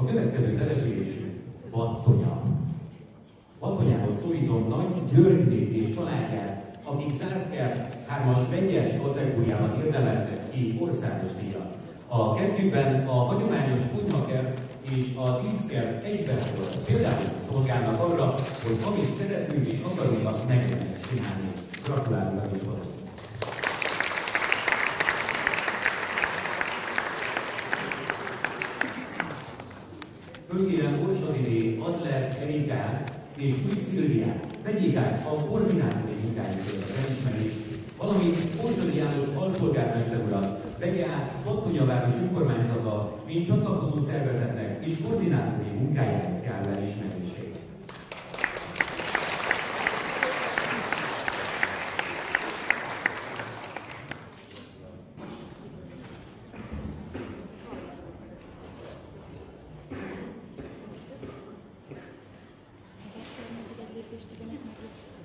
A következő településünk Vattonya. Vattonyához szólítom Nagy Györgynét és családját, akik Zártkert 3-as vegyes kategóriában érdemeltek ki országos díjat. A kettőben a hagyományos kunyhakert és a díszkert egyben volt. Például szolgálnak arra, hogy amit szeretünk és akarunk, azt meg lehet csinálni. Gratulálunk a Fölkérem Orsadiné, Adler Erikát és Új Szilviát vegyék át a koordinátori munkájukért az elismerést, valamint Orsadi János alpolgármester urat. Vegye át Battonya város önkormányzata, mint csatlakozó szervezetnek és koordinátori munkájának járó elismerését. количество денег на кредит.